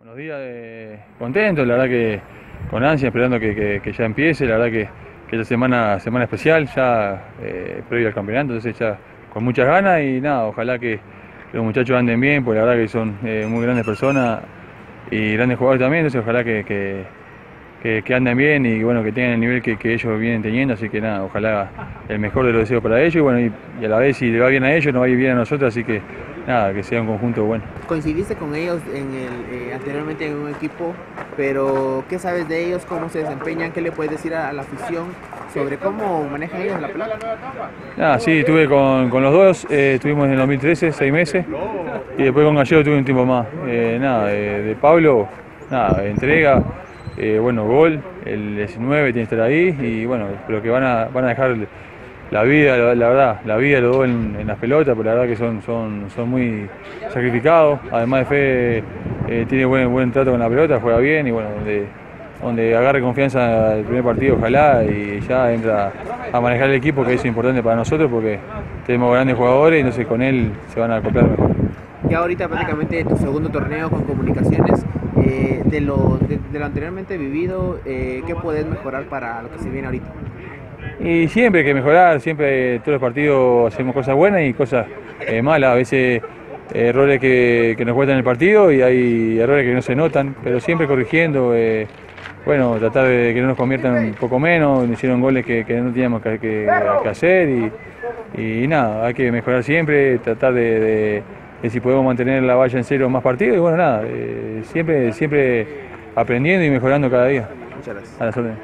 Buenos días, eh, contento, la verdad que con ansia, esperando que, que- ya empiece, la verdad que, que esta semana, semana especial, ya eh, previo al campeonato, entonces ya con muchas ganas y nada, ojalá que los muchachos anden bien, porque la verdad que son eh, muy grandes personas y grandes jugadores también, entonces ojalá que, que, anden bien y bueno, que tengan el nivel que, que ellos vienen teniendo, así que nada, ojalá el mejor de los deseos para ellos y bueno, y, y a la vez si le va bien a ellos, nos va a ir bien a nosotros, así que nada, que sea un conjunto bueno. Coincidiste con ellos en el, eh, anteriormente en un equipo, pero ¿qué sabes de ellos? ¿Cómo se desempeñan? ¿Qué le puedes decir a, a la afición sobre cómo manejan ellos la pelota? Nada, sí, estuve con, con los dos, eh, estuvimos en el 2013, seis meses, y después con Gallego tuve un tiempo más. Eh, nada, de Pablo, nada, entrega, eh, bueno, gol, el 19 tiene que estar ahí, y bueno, pero que van a, van a dejar la vida, la, verdad, la vida los dos en, en las pelotas, porque la verdad que son, son, son muy sacrificados, además de Fe eh, tiene buen, buen trato con la pelota, juega bien, y bueno, donde, donde agarre confianza el primer partido, ojalá, y ya entra a manejar el equipo, que es importante para nosotros, porque tenemos grandes jugadores, y entonces con él se van a acoplar mejor. Ya ahorita prácticamente tu segundo torneo con comunicaciones, eh, de, lo, de, lo anteriormente vivido, eh, ¿qué puedes mejorar para lo que se viene ahorita? Y siempre hay que mejorar, siempre todos los partidos hacemos cosas buenas y cosas eh, malas, a veces eh, errores que, que nos cuestan el partido y hay errores que no se notan, pero siempre corrigiendo, eh, bueno, tratar de que no nos conviertan un poco menos, nos hicieron goles que, que no teníamos que, que- que hacer y, y nada, hay que mejorar siempre, tratar de, de- de si podemos mantener la valla en cero más partidos y bueno, nada, eh, siempre, siempre aprendiendo y mejorando cada día. Muchas gracias. A las órdenes.